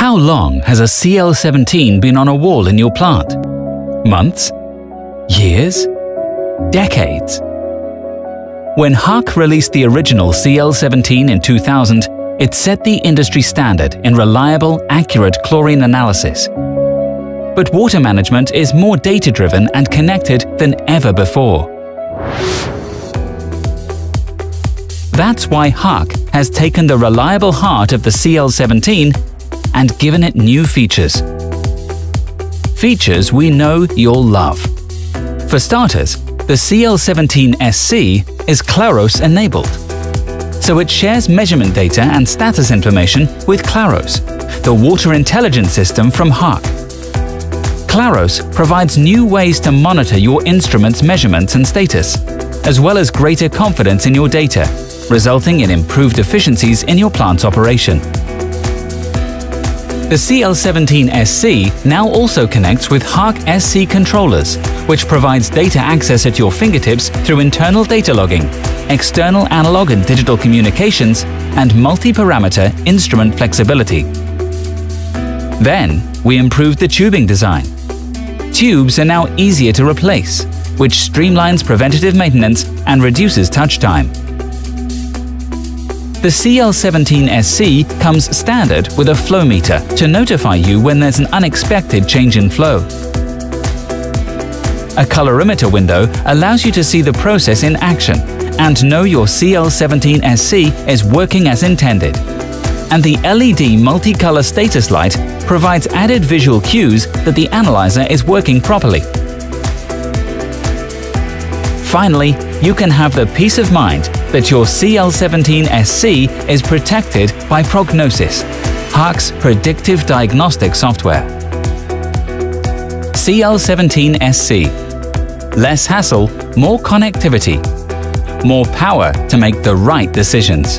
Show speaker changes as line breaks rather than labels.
How long has a CL17 been on a wall in your plant? Months? Years? Decades? When Hach released the original CL17 in 2000, it set the industry standard in reliable, accurate chlorine analysis. But water management is more data-driven and connected than ever before. That's why Hach has taken the reliable heart of the CL17 and given it new features. Features we know you'll love. For starters, the CL17SC is Claros enabled. So it shares measurement data and status information with Claros, the water intelligence system from Hach. Claros provides new ways to monitor your instrument's measurements and status, as well as greater confidence in your data, resulting in improved efficiencies in your plant's operation. The CL17SC now also connects with Hach SC controllers, which provides data access at your fingertips through internal data logging, external analog and digital communications, and multi-parameter instrument flexibility. Then, we improved the tubing design. Tubes are now easier to replace, which streamlines preventative maintenance and reduces touch time. The CL17SC comes standard with a flow meter to notify you when there's an unexpected change in flow. A colorimeter window allows you to see the process in action and know your CL17SC is working as intended. And the LED multicolor status light provides added visual cues that the analyzer is working properly. Finally, you can have the peace of mind that your CL17SC is protected by Prognosys, Hach's predictive diagnostic software. CL17SC. Less hassle, more connectivity. More power to make the right decisions.